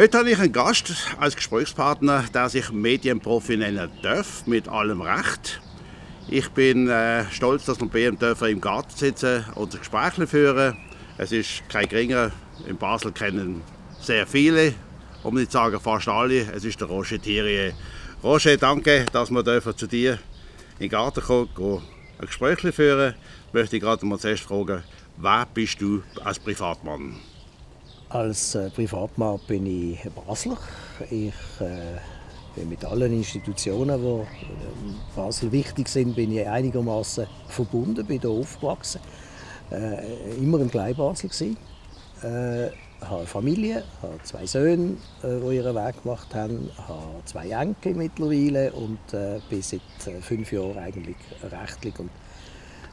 Heute habe ich einen Gast als Gesprächspartner, der sich Medienprofi nennen darf, mit allem Recht. Ich bin äh, stolz, dass wir bei ihm dürfen im Garten sitzen und Gespräche führen. Es ist kein geringer. In Basel kennen sehr viele, um nicht zu sagen fast alle. Es ist der Roger Thierry. Roger, danke, dass wir dürfen zu dir in den Garten kommen, gehen, ein Gespräch führen. Ich möchte gerade mal zuerst fragen, wer bist du als Privatmann? Als äh, Privatmann bin ich Basler. Ich äh, bin mit allen Institutionen, die in ähm, Basel wichtig sind, bin ich einigermaßen verbunden, bin hier aufgewachsen. Äh, immer im Kleinbasel gewesen. Äh, habe eine Familie, habe zwei Söhne, äh, die ihren Weg gemacht haben, habe zwei Enkel mittlerweile und äh, bin seit äh, fünf Jahren eigentlich rechtlich und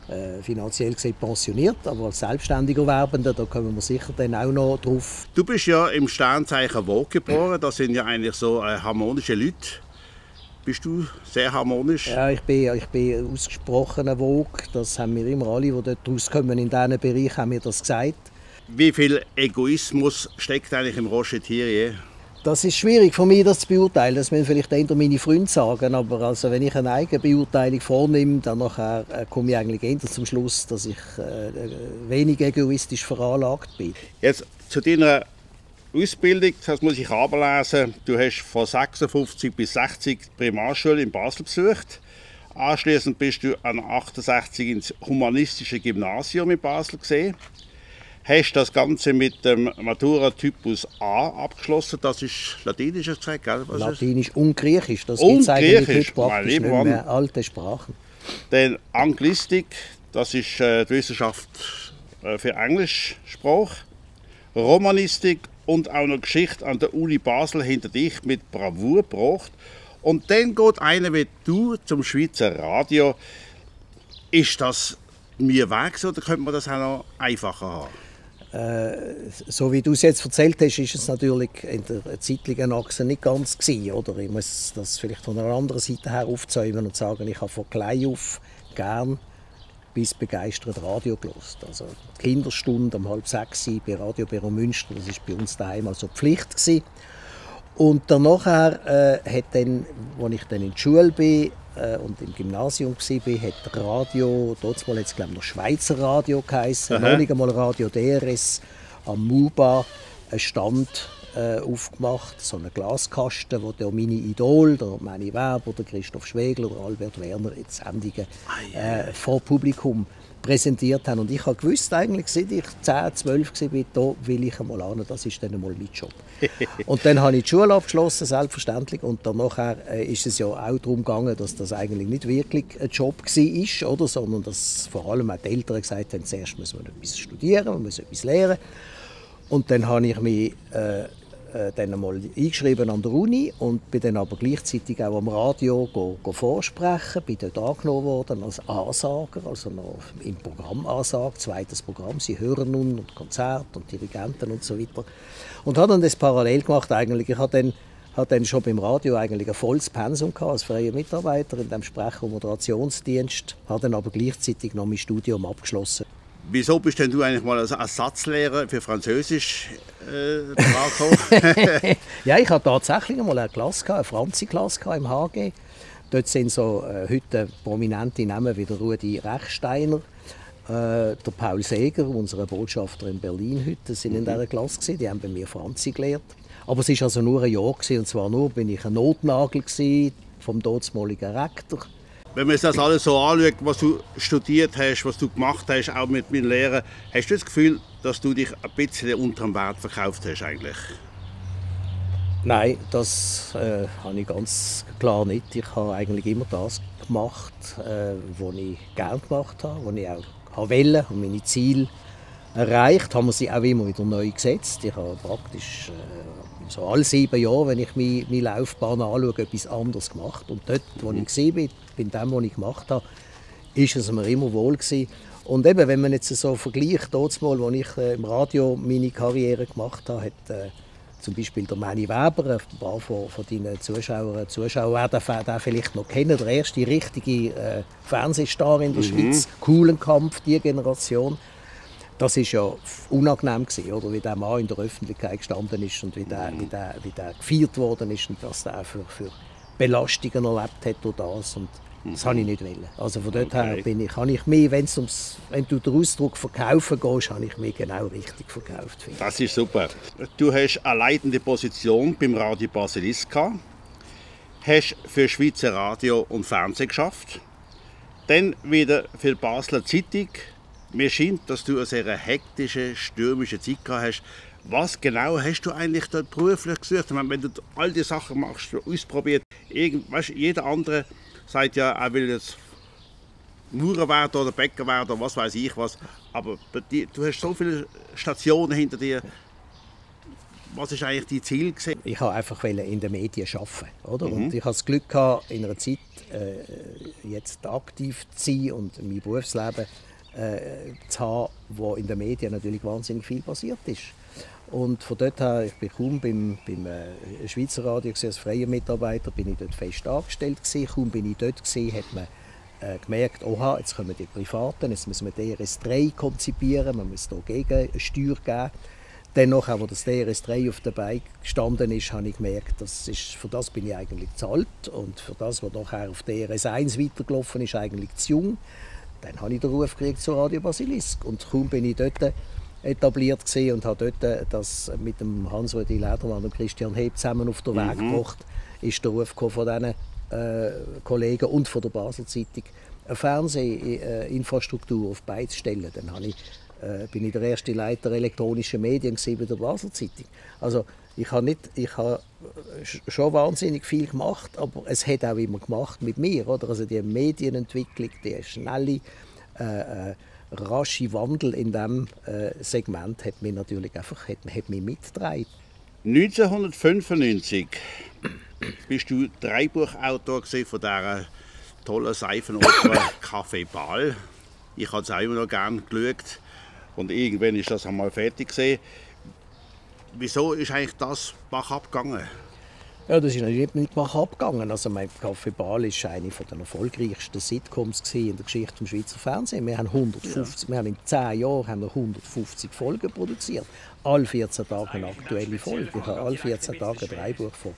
äh, finanziell gesehen pensioniert, aber als selbstständiger Werbender, da kommen wir sicher dann auch noch drauf. Du bist ja im Sternzeichen Vogue geboren, das sind ja eigentlich so äh, harmonische Leute. Bist du sehr harmonisch? Ja, ich bin, ich bin ausgesprochener Vogue, das haben wir immer alle, die dort rauskommen in diesen Bereich, haben mir das gesagt. Wie viel Egoismus steckt eigentlich im Roger Thierry? Das ist schwierig für mich, das zu beurteilen. Das müssen vielleicht eher meine Freunde sagen. Aber also, wenn ich eine eigene Beurteilung vornehme, dann nachher, äh, komme ich eigentlich eher zum Schluss, dass ich äh, wenig egoistisch veranlagt bin. Jetzt zu deiner Ausbildung, das muss ich ablesen. Du hast von 56 bis 60 die Primarschule in Basel besucht. Anschließend bist du an 68 ins humanistische Gymnasium in Basel gesehen hast das Ganze mit dem Matura-Typus A abgeschlossen. Das ist latinisch gesagt, gell? Was Latinisch und Griechisch. Das gibt Griechisch, praktisch nicht mehr alte Sprachen. Dann Anglistik, das ist äh, die Wissenschaft äh, für Englischsprache. Romanistik und auch noch Geschichte an der Uni Basel hinter dich mit Bravour gebracht. Und dann geht einer wie du zum Schweizer Radio. Ist das mir weg oder könnte man das auch noch einfacher haben? Äh, so wie du es jetzt erzählt hast, ist es natürlich in der zeitlichen Achse nicht ganz gewesen, oder? Ich muss das vielleicht von einer anderen Seite her aufzäumen und sagen, ich habe von klein auf gern bis begeistert Radio gelost. Also die Kinderstunde um halb sechs bei Radio Büro Münster, das ist bei uns daheim also Pflicht gewesen. Und danach, äh, hat dann, als ich dann in der Schule bin, äh, und im Gymnasium war, hat Radio, dort mal jetzt glaube ich noch Schweizer Radio geheißen, noch nicht einmal Radio DRS, am MUBA einen Stand äh, aufgemacht, so einen Glaskasten, wo der meine Idol, der Manny Weber, der Christoph Schwegler oder Albert Werner in Sendungen äh, vor Publikum präsentiert haben. Und ich habe gewusst, eigentlich, seit ich 10, 12 war, da will ich einmal an, das ist dann einmal mein Job. und dann habe ich die Schule abgeschlossen, selbstverständlich. Und dann nachher äh, ist es ja auch darum gegangen, dass das eigentlich nicht wirklich ein Job war, oder? sondern dass vor allem auch die Eltern gesagt haben, zuerst muss man etwas studieren, man muss etwas lernen. Und dann habe ich mich äh, äh, dann einmal eingeschrieben an der Uni und bin dann aber gleichzeitig auch am Radio go, go vorsprechen, bin dort angenommen worden als Ansager, also noch im Programm Ansage, zweites Programm, Sie hören nun und Konzert und Dirigenten und so weiter. Und habe dann das parallel gemacht eigentlich. Ich habe dann hat dann schon beim Radio eigentlich ein volles Pensum gehabt, als freier Mitarbeiter in dem Sprech- und Moderationsdienst, habe dann aber gleichzeitig noch mein Studium abgeschlossen. Wieso bist denn du eigentlich mal als Ersatzlehrer für Französisch äh, ja, ich hatte tatsächlich mal eine Klasse, eine Franzi-Klasse im HG. Dort sind so äh, heute prominente Namen wie der Rudi Rechsteiner, äh, der Paul Seger, unser Botschafter in Berlin heute, sind mhm. in dieser Klasse gewesen. Die haben bei mir Franzi gelehrt. Aber es war also nur ein Jahr gewesen, und zwar nur bin ich ein Notnagel gewesen, vom dortmaligen Rektor wenn man das alles so anschaut, was du studiert hast, was du gemacht hast, auch mit meinen Lehrern, hast du das Gefühl, dass du dich ein bisschen unter dem Wert verkauft hast eigentlich? Nein, das äh, habe ich ganz klar nicht. Ich habe eigentlich immer das gemacht, äh, was ich gerne gemacht habe, was ich auch wollte und meine Ziele erreicht, haben wir sie auch immer wieder neu gesetzt. Ich habe praktisch äh, so alle sieben Jahre, wenn ich meine, meine Laufbahn anschaue, etwas anderes gemacht. Und dort, wo ich gesehen bin, bei dem, was ich gemacht habe, ist es mir immer wohl gewesen. Und eben, wenn man jetzt so vergleicht, mal, wo ich äh, im Radio meine Karriere gemacht habe, hat äh, zum Beispiel der Manny Weber, ein paar von, von deinen Zuschauern und Zuschauern werden den vielleicht noch kennen, der erste richtige äh, Fernsehstar in der mhm. Schweiz, coolen Kampf, die Generation das ist ja unangenehm gewesen, oder wie der Mann in der Öffentlichkeit gestanden ist und wie der, wie der, wie der gefeiert worden ist und was der für, für Belastungen erlebt hat durch das und das habe ich nicht wollen. Also von dort her bin ich, habe ich mich, wenn, ums, wenn du den Ausdruck verkaufen gehst, habe ich mich genau richtig verkauft. Finde. Das ist super. Du hast eine leitende Position beim Radio Basilisk gehabt, hast für Schweizer Radio und Fernsehen geschafft, dann wieder für die Basler Zeitung. Mir scheint, dass du eine sehr hektische, stürmische Zeit gehabt hast. Was genau hast du eigentlich dort beruflich gesucht? Meine, wenn du all die Sachen machst, ausprobiert, irgend, weißt, jeder andere sagt ja, er will jetzt Maurer werden oder Bäcker werden oder was weiß ich was. Aber du hast so viele Stationen hinter dir. Was ist eigentlich dein Ziel? Gewesen? Ich habe einfach in den Medien arbeiten. Oder? Mhm. Und ich habe das Glück gehabt, in einer Zeit äh, jetzt aktiv zu sein und mein Berufsleben äh, zu haben, wo in den Medien natürlich wahnsinnig viel passiert ist. Und von dort her, ich bin kaum beim, beim äh, Schweizer Radio als freier Mitarbeiter, bin ich dort fest angestellt gewesen. Kaum bin ich dort gewesen, hat man äh, gemerkt, oha, jetzt kommen die Privaten, jetzt müssen wir DRS3 konzipieren, man muss hier Gegensteuer geben. Dann noch, als das DRS3 auf der Beine gestanden ist, habe ich gemerkt, das ist, für das bin ich eigentlich zu alt und für das, was nachher auf DRS1 weitergelaufen ist, eigentlich zu jung. Dann habe ich den Ruf gekriegt zu Radio Basilisk und kaum bin ich dort etabliert gesehen und habe dort das mit dem Hans-Rudi Ledermann und Christian Heb zusammen auf den Weg mhm. gebracht, ist der Ruf von diesen äh, Kollegen und von der Basel Zeitung eine Fernsehinfrastruktur auf beide stellen. Dann habe ich, äh, bin ich der erste Leiter elektronischer Medien bei der Basel Zeitung. Also ich habe nicht, ich habe schon wahnsinnig viel gemacht, aber es hat auch immer gemacht mit mir, oder? Also die Medienentwicklung, die schnelle äh, äh rasche Wandel in diesem äh, Segment hat mich natürlich einfach hat, hat mich mitgetragen. 1995 bist du Dreibuchautor von dieser tollen Seifenoper Café Ball. Ich habe es auch immer noch gerne geschaut und irgendwann ist das einmal fertig gesehen. Wieso ist eigentlich das Bach abgegangen? Ja, das ist natürlich nicht mal abgegangen. Also mein Café Ball ist eine der erfolgreichsten Sitcoms in der Geschichte des Schweizer Fernsehens. Wir haben 150, ja. wir haben in 10 Jahren haben wir 150 Folgen produziert. Alle 14 Tage eine aktuelle Folge. Ich habe alle 14 Tage ein Dreibuch von,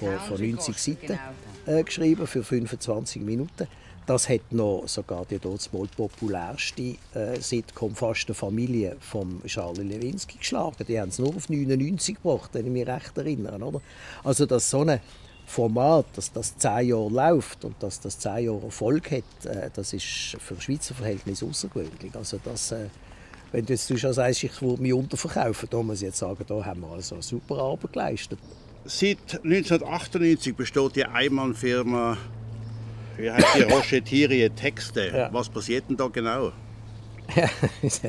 von, von 90 Seiten äh, geschrieben für 25 Minuten. Das hat noch sogar die dort mal populärste äh, Sitcom «Fast eine Familie» von Charlie Lewinsky geschlagen. Die haben es nur auf 99 gebracht, wenn ich mich recht erinnere. Oder? Also dass so ein Format, dass das zehn Jahre läuft und dass das zehn Jahre Erfolg hat, äh, das ist für Schweizer Verhältnisse außergewöhnlich. Also das, äh, wenn du jetzt schon sagst, ich würde mich unterverkaufen, da muss ich jetzt sagen, da haben wir also eine super Arbeit geleistet. Seit 1998 besteht die Einmannfirma wie heißt die Rochetirie Texte? Ja. Was passiert denn da genau? Ja, das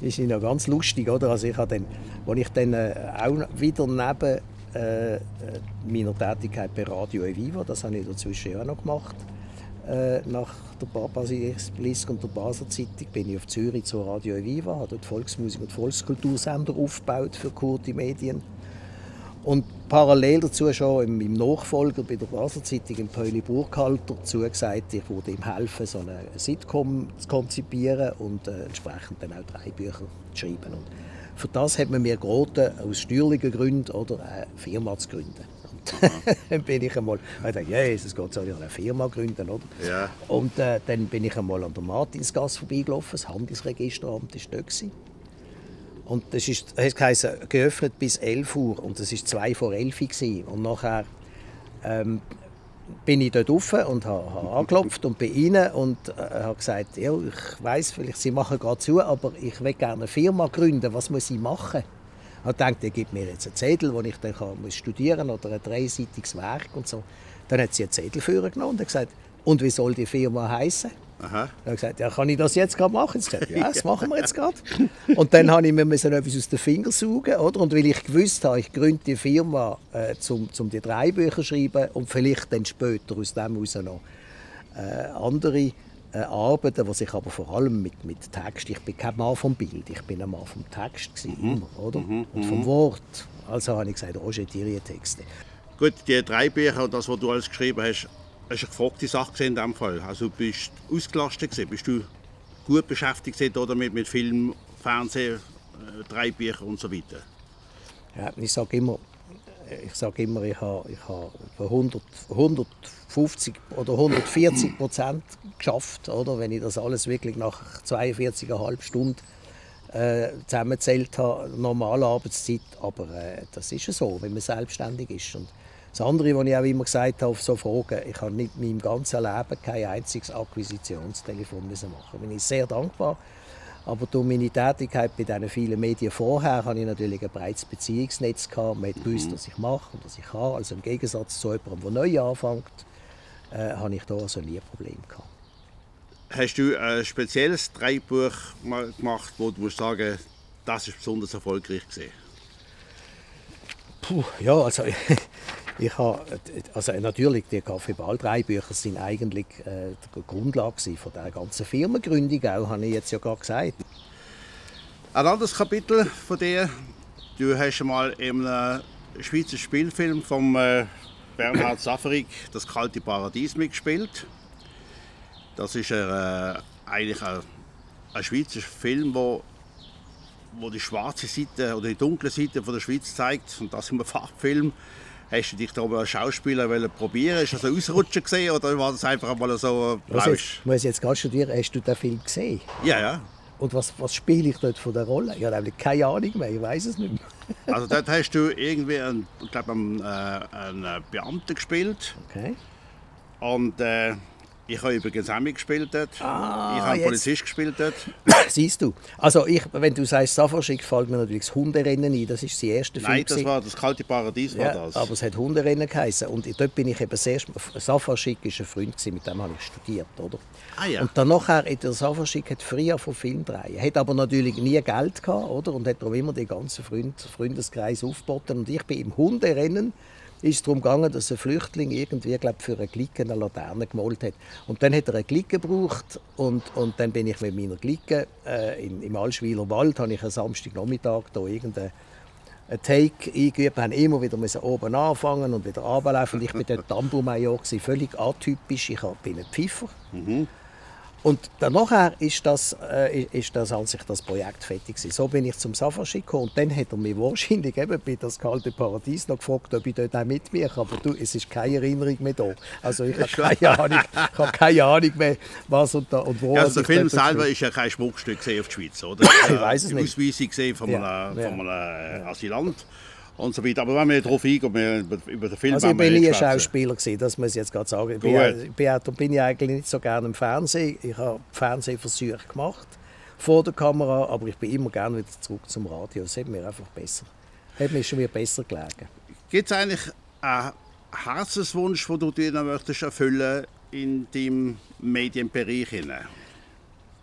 ist ja ganz lustig, oder? Also ich habe dann, als ich dann äh, auch wieder neben äh, meiner Tätigkeit bei Radio Eviva, das habe ich dazwischen auch noch gemacht, äh, nach der Basilisk und der Basler Zeitung bin ich auf Zürich zur Radio Eviva, habe dort Volksmusik und Volkskultursender aufgebaut für Kurti Medien und parallel dazu schon im, im Nachfolger bei der Basel Zeitung, im Pauli Burkhalter, zugesagt, ich würde ihm helfen, so eine Sitcom zu konzipieren und äh, entsprechend dann auch drei Bücher zu schreiben. Und für das hat man mir geraten, aus steuerlichen Gründen oder eine Firma zu gründen. dann bin ich einmal, ich dachte, yes, es geht so eine Firma gründen, oder? Ja. Und äh, dann bin ich einmal an der Martinsgasse vorbeigelaufen, das Handelsregisteramt war dort. Und das ist, das heisst, geöffnet bis 11 Uhr und es war 2 vor 11 Uhr. Und nachher ähm, bin ich dort rauf und habe, habe angeklopft und bin rein und äh, habe gesagt, ja, ich weiß vielleicht, Sie machen gerade zu, aber ich will gerne eine Firma gründen, was muss ich machen? Ich gedacht, er gibt mir jetzt einen Zettel, wo ich dann kann, muss studieren oder ein dreiseitiges Werk und so. Dann hat sie einen Zettel genommen und gesagt, und wie soll die Firma heißen? Aha. Dann gesagt, ja, kann ich das jetzt gerade machen? Ich gesagt, ja, das machen wir jetzt gerade. Und dann habe ich mir etwas aus den Fingern saugen, oder? Und weil ich gewusst habe, ich gründe die Firma, äh, zum, zum die drei Bücher zu schreiben und vielleicht dann später aus dem heraus noch äh, andere äh, Arbeiten, die sich aber vor allem mit, mit Text, ich bin kein Mann vom Bild, ich bin ein Mann vom Text gewesen, mhm. immer, oder? Mhm. Und vom mhm. Wort. Also habe ich gesagt, Roger Texte. Gut, die drei Bücher und das, was du alles geschrieben hast, hast eine gefragte Sache in diesem Fall. Also bist du ausgelastet gewesen? Bist du gut beschäftigt oder mit, mit Film Fernsehen, äh, drei Bücher und so weiter. Ja, ich sage immer, ich sage immer, ich habe, ich habe 100, 150 oder 140 Prozent geschafft, oder? wenn ich das alles wirklich nach 42,5 Stunden äh, zusammengezählt habe, normale Arbeitszeit. Aber äh, das ist ja so, wenn man selbstständig ist. Und das andere, was ich auch immer gesagt habe auf so Fragen, ich habe nicht in meinem ganzen Leben kein einziges Akquisitionstelefon machen. Bin ich sehr dankbar. Aber durch meine Tätigkeit bei diesen vielen Medien vorher hatte ich natürlich ein breites Beziehungsnetz. Gehabt. Man hat gewusst, was ich mache und was ich kann. Also im Gegensatz zu jemandem, der neu anfängt, äh, habe ich da also nie ein Problem gehabt. Hast du ein spezielles Drehbuch gemacht, wo du sagen das ist besonders erfolgreich gesehen? Puh, ja, also ich habe, also natürlich die Kaffeeball Drehbücher sind eigentlich äh, die Grundlage von der ganzen Firmengründung, auch habe ich jetzt ja gerade gesagt. Ein anderes Kapitel von dir, du hast mal in einem Schweizer Spielfilm von äh, Bernhard Safferig das kalte Paradies mitgespielt. Das ist äh, eigentlich ein, ein Schweizer Film, wo, wo die schwarze Seite oder die dunkle Seite von der Schweiz zeigt. Und das im Fachfilm. Hast du dich da als Schauspieler probieren Ist das ein Ausrutschen gesehen oder war das einfach mal so blauisch? Muss jetzt gerade studieren, hast du den Film gesehen? Ja, ja. Und was, was spiele ich dort von der Rolle? Ich habe keine Ahnung mehr, ich weiß es nicht mehr. also dort hast du irgendwie einen, ich glaube, einen, äh, einen Beamten gespielt. Okay. Und äh, ich habe übrigens auch mitgespielt dort. Ah, ich habe einen Polizist gespielt dort. Siehst du. Also ich, wenn du sagst Safarschick, fällt mir natürlich das Hunderennen ein. Das ist das erste Film. Nein, das war das kalte Paradies ja, das. Aber es hat Hunderennen geheißen. Und dort bin ich eben sehr... Safarschick war ein Freund, mit dem habe ich studiert. Oder? Ah, ja. Und dann nachher, der Safarschick hat früher von Film drehen. Hat aber natürlich nie Geld gehabt, oder? Und hat darum immer den ganzen Freund, Freundeskreis aufgeboten. Und ich bin im Hunderennen ist es darum gegangen, dass ein Flüchtling irgendwie glaub, für eine Glicke eine Laterne gemalt hat. Und dann hat er eine Glicke gebraucht und, und dann bin ich mit meiner Glicke äh, in, im Allschwiler Wald, habe ich am Samstagnachmittag da irgendeinen Take eingeübt. Haben immer wieder oben anfangen und wieder runterlaufen. Ich war dort Tambourmajor, völlig atypisch. Ich bin ein Pfeifer. Mhm. Und danach ist das, äh, ist das an sich das Projekt fertig gewesen. So bin ich zum Safari gekommen und dann hat er mich wahrscheinlich eben bei das kalte Paradies noch gefragt, ob ich dort auch mitmache. Aber du, es ist keine Erinnerung mehr da. Also ich habe keine Ahnung, ich habe keine Ahnung mehr, was und, da, und wo. Ja, also der Film selber ist ja kein Schmuckstück auf die Schweiz, oder? ich weiß es nicht. Ausweisung von einem, ja, von einem ja. Asylant und so weiter. Aber wenn wir darauf eingehen, wir über, den Film Also ich bin nie ein Schauspieler gewesen, das muss ich jetzt gerade sagen. Ich bin, bin, bin ich eigentlich nicht so gerne im Fernsehen. Ich habe Fernsehversuche gemacht vor der Kamera, aber ich bin immer gerne wieder zurück zum Radio. Das hat mir einfach besser, hat mir schon wieder besser gelegen. Gibt es eigentlich einen Herzenswunsch, den du dir noch möchtest erfüllen in deinem Medienbereich? Hinein?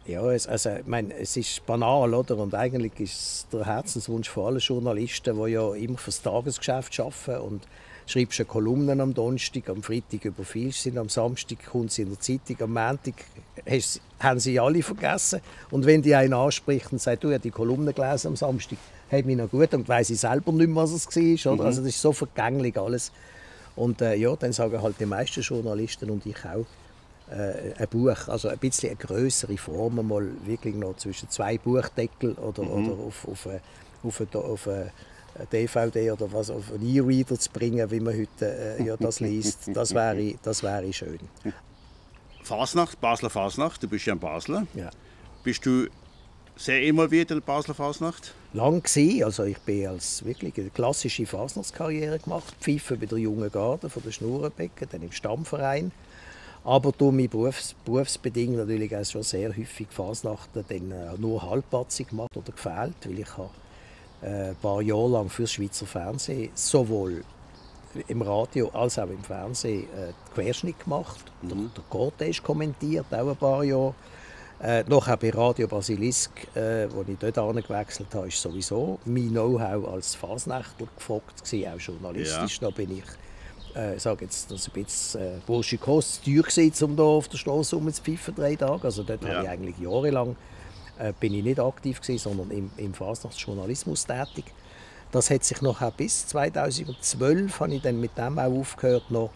Ja, es, also, ich meine, es ist banal, oder? Und eigentlich ist es der Herzenswunsch von allen Journalisten, die ja immer fürs Tagesgeschäft arbeiten und schreibst eine Kolumne am Donnerstag, am Freitag überfiehlst sie, am Samstag kommt sie in der Zeitung, am Montag hast, haben sie alle vergessen. Und wenn die einen anspricht und sagt, du hast die Kolumne gelesen am Samstag, hat mich noch gut, und weiß ich selber nicht mehr, was es war. Oder? Mhm. Also das ist so vergänglich alles. Und äh, ja, dann sagen halt die meisten Journalisten und ich auch, ein Buch, also ein bisschen eine größere Form, mal wirklich noch zwischen zwei Buchdeckel oder, mhm. oder auf, auf, eine, auf, eine, auf eine DVD oder was auf einen E-Reader zu bringen, wie man heute äh, ja, das liest, das wäre, das wäre schön. Fasnacht, Basler Fasnacht, du bist ja in Basel. Ja. Bist du sehr involviert in der Basler Fasnacht? Lang gewesen. also ich bin als wirklich eine klassische Fasnachtskarriere gemacht, Pfeife bei der Jungen Garde von der Schnurrenbecken, dann im Stammverein aber durch mein Berufs berufsbedingt natürlich auch schon sehr häufig Fasnachten dann äh, nur halbpatzig gemacht oder gefehlt, weil ich habe äh, ein paar Jahre lang fürs Schweizer Fernsehen sowohl im Radio als auch im Fernsehen äh, Querschnitt gemacht. Mhm. Der, der Cortège kommentiert, auch ein paar Jahre. Äh, noch bei Radio Basilisk, äh, wo ich dort gewechselt habe, ist sowieso mein Know-how als Fasnächtler gefragt gewesen, auch journalistisch. Ja. Da bin ich äh, sage jetzt, das ist ein bisschen äh, burschikos, teuer gewesen, um hier auf der Straße rumzupfeifen, drei Tage. Also dort ja. habe ich eigentlich jahrelang äh, bin ich nicht aktiv gewesen, sondern im, im Fasnachtsjournalismus tätig. Das hat sich noch bis 2012 habe ich dann mit dem auch aufgehört, noch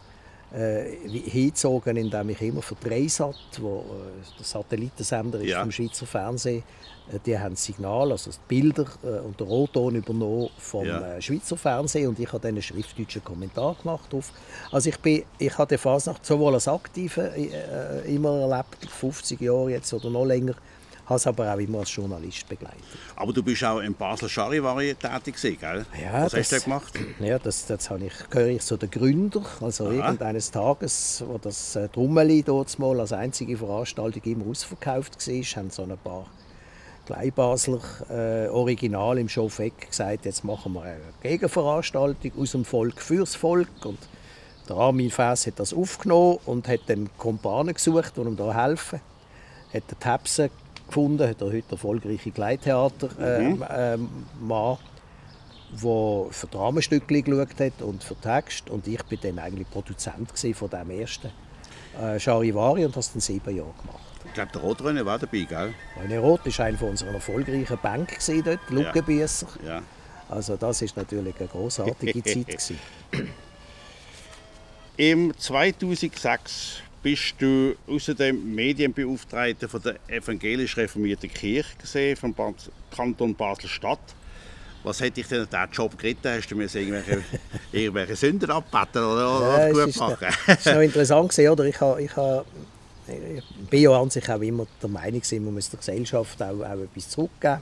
äh, hingezogen, indem ich immer für Dreisat, wo äh, der Satellitensender ist ja. vom Schweizer Fernsehen, äh, die haben das Signal, also die Bilder äh, und den Rotton übernommen vom ja. äh, Schweizer Fernsehen und ich habe dann einen schriftdeutschen Kommentar gemacht drauf. Also ich bin, ich habe die Fasnacht sowohl als Aktive äh, immer erlebt, 50 Jahre jetzt oder noch länger, habe es aber auch immer als Journalist begleitet. Aber du bist auch im Basel Charivari tätig gell? Ja, Was das, hast du gemacht? Ja, das, das habe ich, gehöre ich zu den Gründern. Also Aha. irgendeines Tages, wo das äh, Drummeli dort mal als einzige Veranstaltung immer ausverkauft war, haben so ein paar Kleinbasler äh, Original im Schaufeck gesagt, jetzt machen wir eine Gegenveranstaltung aus dem Volk fürs Volk. Und der Armin Fäss hat das aufgenommen und hat dann Kumpanen gesucht, die ihm da helfen. Hat den Tepsen gefunden, hat er heute erfolgreiche Gleittheater-Mann, mhm. äh, äh, der für Dramenstücke geschaut hat und für Text. Und ich war dann eigentlich Produzent von dem ersten äh, Charivari und habe es dann sieben Jahre gemacht. Ich glaube, der Rotrené war dabei, gell? René Roth war einer unserer erfolgreichen Bank dort, Luckenbiesser. Ja. ja. Also das ist natürlich eine großartige Zeit. Im 2006 bist du außerdem Medienbeauftragter von der evangelisch reformierten Kirche gesehen, vom Kanton Basel-Stadt. Was hätte ich denn an Job geritten? Hast du mir irgendwelche, irgendwelche Sünden abbeten oder, ja, gut machen? Es war noch interessant, gewesen, oder? Ich, habe, ich, habe, ich bin ja an sich auch immer der Meinung, man muss der Gesellschaft auch, auch etwas zurückgeben.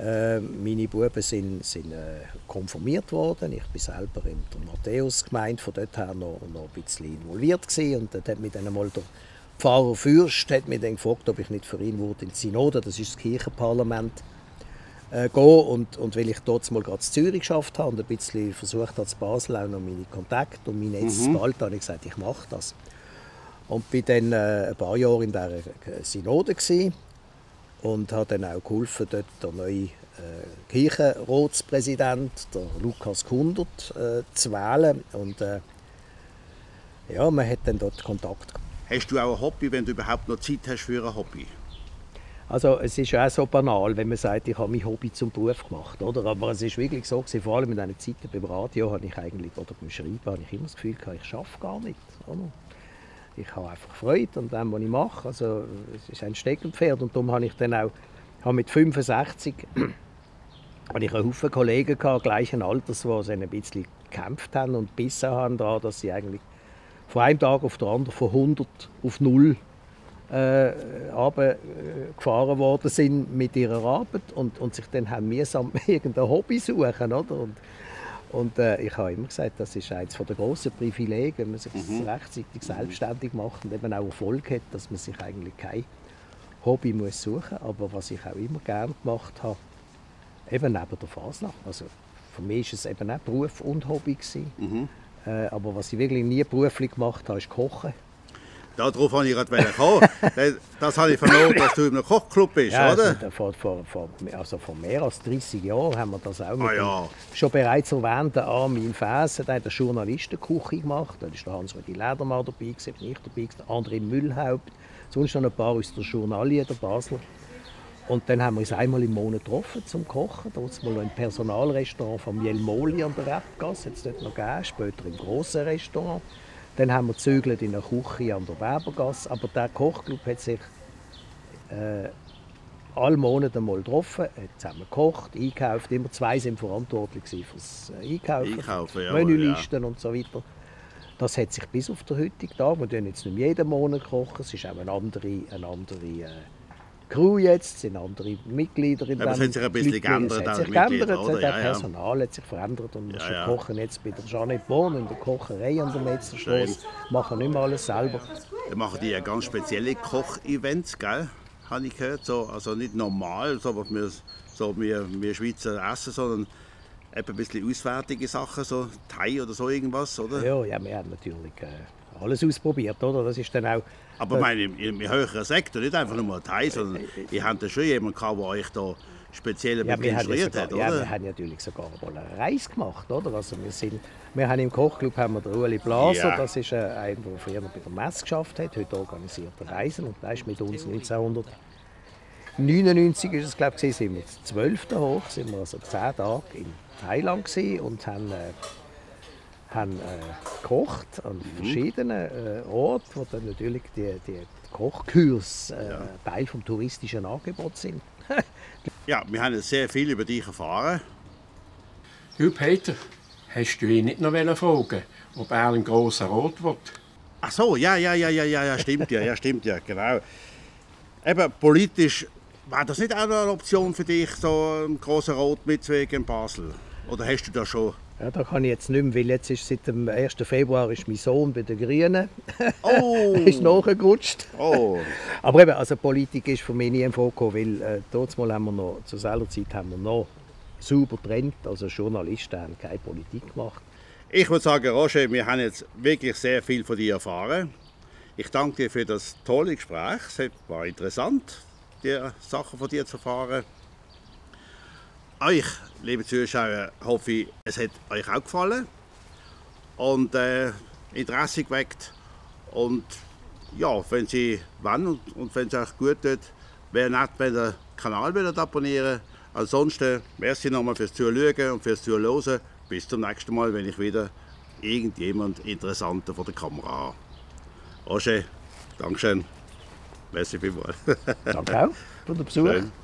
Äh, meine Buben sind, sind äh, konfirmiert worden. Ich bin selber in der Matthäus-Gemeinde von dort her noch, noch ein bisschen involviert gewesen. und dort hat mich dann einmal der Pfarrer Fürst hat mich dann gefragt, ob ich nicht für ihn wurde in Synode, das ist das Kirchenparlament, äh, gehen und, und weil ich dort mal gerade in Zürich geschafft habe und ein bisschen versucht habe, zu Basel auch noch meine Kontakte und mein Netz mhm. zu behalten, habe ich gesagt, ich mache das. Und bin dann äh, ein paar Jahre in dieser Synode gewesen und habe dann auch geholfen, dort der neue äh, Kirchenratspräsident, der Lukas Kundert, äh, zu wählen. Und äh, ja, man hat dann dort Kontakt. Hast du auch ein Hobby, wenn du überhaupt noch Zeit hast für ein Hobby? Also es ist auch so banal, wenn man sagt, ich habe mein Hobby zum Beruf gemacht, oder? Aber es ist wirklich so, vor allem in diesen Zeiten beim Radio habe ich eigentlich, oder beim Schreiben, habe ich immer das Gefühl gehabt, ich schaffe gar nicht, oder? Ich habe einfach Freude an dem, was ich mache. Also, es ist ein Steckenpferd und darum habe ich dann auch habe mit 65 hatte ich einen Haufen Kollegen gehabt, gleichen Alters, die ein bisschen gekämpft haben und bissen haben daran, dass sie eigentlich von einem Tag auf den anderen von 100 auf 0 äh, gefahren worden sind mit ihrer Arbeit und, und sich dann haben mühsam irgendein Hobby suchen, oder? Und, und äh, ich habe immer gesagt, das ist eines der grossen Privilegien, wenn man sich mhm. rechtzeitig selbstständig macht und eben auch Erfolg hat, dass man sich eigentlich kein Hobby muss suchen muss. Aber was ich auch immer gerne gemacht habe, eben neben der Fasnacht, also für mich war es eben auch Beruf und Hobby. Mhm. Äh, aber was ich wirklich nie beruflich gemacht habe, ist Kochen. Darauf wollte ich gerade kommen. Das habe ich vernommen, dass du im Kochclub bist, ja, oder? Also vor, vor, vor, also vor mehr als 30 Jahren haben wir das auch mit ah, ja. schon bereits erwähnten Armin Fäs, der hat eine Journalistenküche gemacht. Da war der Hans-Rudi Ledermann dabei, bin ich dabei, André Müllhaupt, sonst noch ein paar aus der Journalie der Basler. Und dann haben wir uns einmal im Monat getroffen zum Kochen. Da mal ein Personalrestaurant von Miel Moli an der Rebgasse, jetzt dort noch gegeben, später im grossen Restaurant. Dann haben wir gezögert in einer Küche an der Webergasse. Aber der Kochclub hat sich äh, alle Monate mal getroffen, hat zusammen gekocht, eingekauft. Immer zwei sind verantwortlich für das äh, Einkaufen, Einkaufen ja, Menülisten ja. und so weiter. Das hat sich bis auf den heutigen Tag, wir kochen jetzt nicht jeden Monat kochen, es ist auch eine andere, eine andere äh, Crew jetzt, sind andere Mitglieder in ja, Das hat sich ein bisschen geändert. Es hat sich geändert? Ja, Personal hat sich verändert und ja, ja. kochen jetzt bei der Jeanette Born in der Kocherei an der Metzerstraße. Machen nicht mehr alles selber. Dann machen die ja ganz spezielle Kochevents, gell? Habe ich gehört. So, also nicht normal, so was wir, so wir, wir Schweizer essen, sondern ein bisschen auswärtige Sachen, so Thai oder so irgendwas, oder? Ja, ja wir haben natürlich äh, alles ausprobiert, oder? Das ist dann auch aber meine, im, im höheren Sektor, nicht einfach nur Thai, sondern ihr habt ja schon jemanden gehabt, der euch da speziell ja, instruiert hat, oder? Ja, wir haben natürlich sogar mal eine Reise gemacht, oder? Also wir, sind, wir haben im Kochclub haben wir den Ueli Blaser, ja. das ist äh, einer, der früher bei der Messe geschafft hat, heute organisiert er Reisen und der ist mit uns 1999 ist es, glaube ich, sind wir zum 12. hoch, sind wir also 10 Tage in Thailand und haben äh, haben äh, gekocht an mhm. verschiedenen äh, Orten, wo dann natürlich die, die Kochkurs äh, ja. Teil des touristischen Angebots sind. ja, wir haben sehr viel über dich erfahren. Du Peter, hast du ihn nicht noch fragen, ob er einen grossen Rot will? Ach so, ja, ja, ja, ja, ja, stimmt ja, ja, stimmt ja, genau. Eben politisch, war das nicht auch noch eine Option für dich, so einen grossen Rot mitzwegen in Basel? Oder hast du da schon ja, da kann ich jetzt nicht mehr, weil jetzt ist seit dem 1. Februar ist mein Sohn bei den Grünen. Oh. ist nachgerutscht. Oh. Aber eben, also Politik ist für mich nie ein vorgekommen, weil äh, dort haben wir noch, zur selben Zeit haben wir noch sauber getrennt. Also Journalisten haben keine Politik gemacht. Ich würde sagen, Roger, wir haben jetzt wirklich sehr viel von dir erfahren. Ich danke dir für das tolle Gespräch. Es war interessant, die Sachen von dir zu erfahren euch, liebe Zuschauer, hoffe ich, es hat euch auch gefallen und äh, Interesse geweckt. Und ja, wenn Sie wollen und, und wenn es euch gut tut, wäre nett, wenn ihr den Kanal wieder abonnieren Ansonsten, merci nochmal fürs Zuschauen und fürs Zuhören. Bis zum nächsten Mal, wenn ich wieder irgendjemand Interessanter vor der Kamera habe. Roger, Dankeschön. Merci vielmals. Danke auch für den Besuch. Schön.